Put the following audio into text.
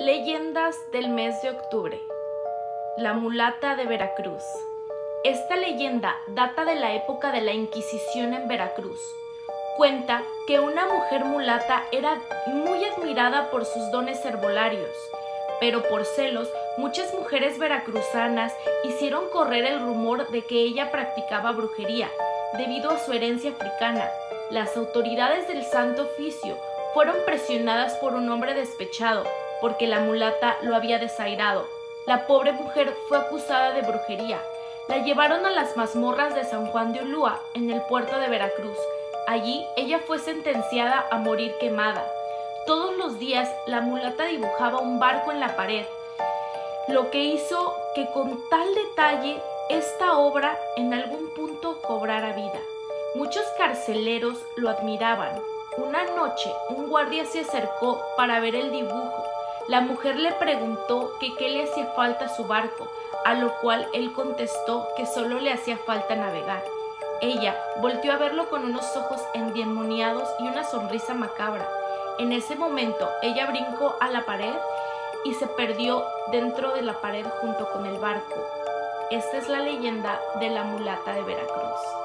Leyendas del mes de octubre. La mulata de Veracruz. Esta leyenda data de la época de la Inquisición en Veracruz. Cuenta que una mujer mulata era muy admirada por sus dones herbolarios, pero por celos muchas mujeres veracruzanas hicieron correr el rumor de que ella practicaba brujería debido a su herencia africana. Las autoridades del Santo Oficio fueron presionadas por un hombre despechado porque la mulata lo había desairado. La pobre mujer fue acusada de brujería. La llevaron a las mazmorras de San Juan de Ulúa, en el puerto de Veracruz. Allí ella fue sentenciada a morir quemada. Todos los días la mulata dibujaba un barco en la pared, lo que hizo que con tal detalle esta obra en algún punto cobrara vida. Muchos carceleros lo admiraban. Una noche un guardia se acercó para ver el dibujo la mujer le preguntó que qué le hacía falta a su barco, a lo cual él contestó que solo le hacía falta navegar. Ella volteó a verlo con unos ojos endemoniados y una sonrisa macabra. En ese momento ella brincó a la pared y se perdió dentro de la pared junto con el barco. Esta es la leyenda de la mulata de Veracruz.